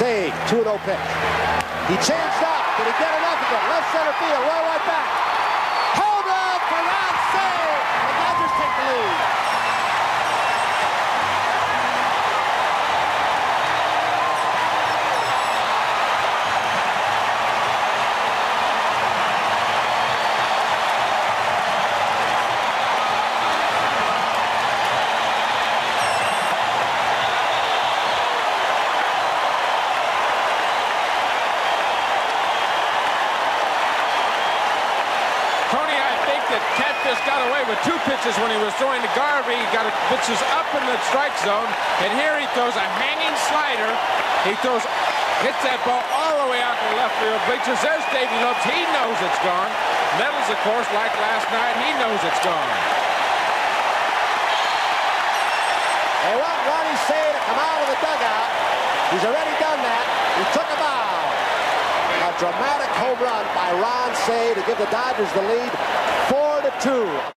Cey, 2-0 pitch. He changed up. Did he get enough of it? Left center field, well right back. Just got away with two pitches when he was throwing to Garvey. He got pitches up in the strike zone, and here he throws a hanging slider. He throws, hits that ball all the way out to the left field bleachers. There's Davey Lopes. He knows it's gone. Nettles, of course, like last night, he knows it's gone. They want Ronnie Cey to come out of the dugout. He's already done that. He took a bow. A dramatic home run by Ron Cey to give the Dodgers the lead two.